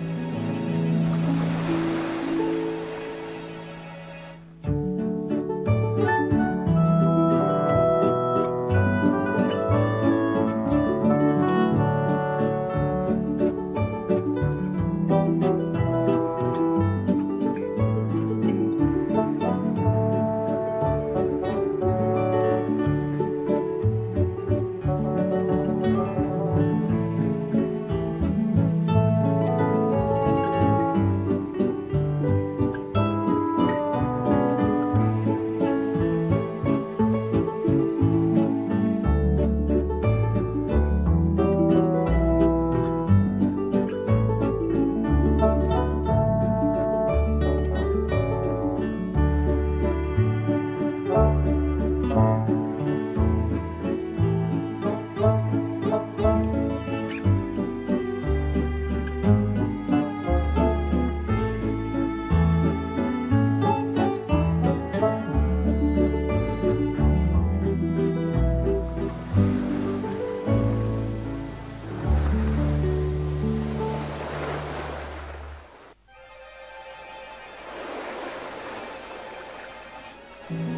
Bye. Mm-hmm.